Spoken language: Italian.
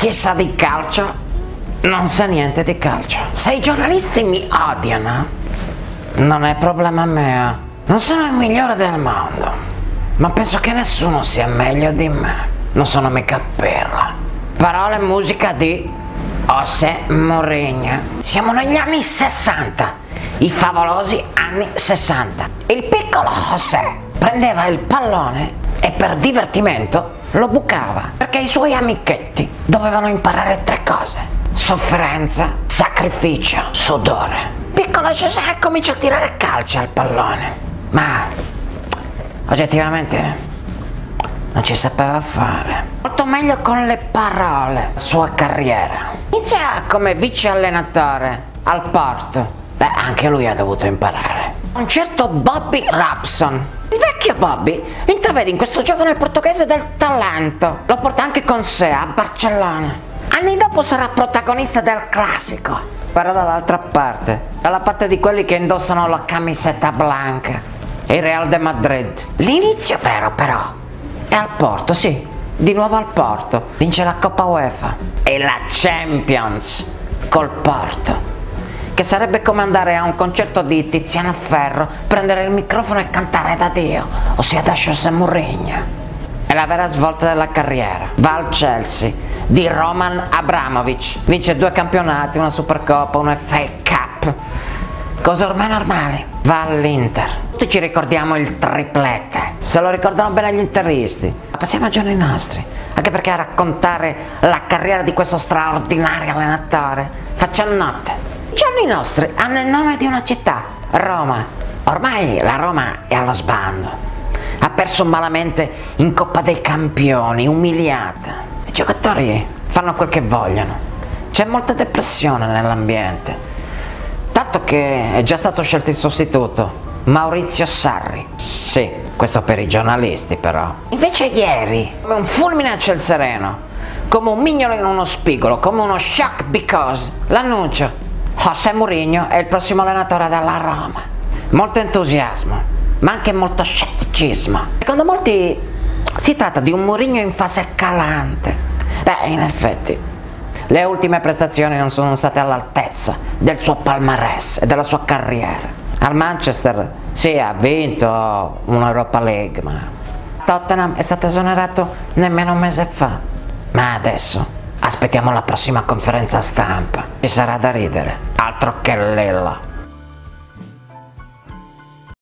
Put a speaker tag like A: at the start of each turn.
A: Chi sa di calcio non sa niente di calcio. Se i giornalisti mi odiano, non è problema mio. Non sono il migliore del mondo, ma penso che nessuno sia meglio di me. Non sono mica pirla. Parole e musica di José Mourinho. Siamo negli anni 60, i favolosi anni 60. Il piccolo José prendeva il pallone per divertimento lo bucava perché i suoi amichetti dovevano imparare tre cose. Sofferenza sacrificio sudore. Piccolo Giuseppe comincia a tirare calci al pallone. Ma oggettivamente non ci sapeva fare. Molto meglio con le parole sua carriera. Inizia come vice allenatore al Porto. Beh anche lui ha dovuto imparare un certo Bobby Robson il vecchio Bobby intravede in questo giovane portoghese del talento. Lo porta anche con sé a Barcellona. Anni dopo sarà protagonista del classico. Però dall'altra parte, dalla parte di quelli che indossano la camisetta blanca. Il Real de Madrid. L'inizio vero però. È al Porto, sì. Di nuovo al Porto. Vince la Coppa UEFA. E la Champions. Col Porto che sarebbe come andare a un concerto di Tiziano Ferro, prendere il microfono e cantare da Dio, ossia da José Mourinho. È la vera svolta della carriera. Va al Chelsea di Roman Abramovic, vince due campionati, una Supercoppa, una FA Cup. Cose ormai normali. Va all'Inter. Tutti ci ricordiamo il triplete. Se lo ricordano bene gli interisti. Ma passiamo ai giorni nostri. Anche perché a raccontare la carriera di questo straordinario allenatore facciamo notte. Giorni nostri hanno il nome di una città, Roma. Ormai la Roma è allo sbando. Ha perso malamente in Coppa dei Campioni, umiliata. I giocatori fanno quel che vogliono. C'è molta depressione nell'ambiente. Tanto che è già stato scelto il sostituto, Maurizio Sarri. Sì, questo per i giornalisti però. Invece ieri, come un fulmine a ciel sereno, come un mignolo in uno spigolo, come uno shock because, l'annuncio José Mourinho è il prossimo allenatore della Roma. Molto entusiasmo, ma anche molto scetticismo. Secondo molti si tratta di un Mourinho in fase calante. Beh, in effetti, le ultime prestazioni non sono state all'altezza del suo palmarès e della sua carriera. Al Manchester sì, ha vinto un'Europa League, ma Tottenham è stato esonerato nemmeno un mese fa. Ma adesso aspettiamo la prossima conferenza stampa. Ci sarà da ridere altro che Lella.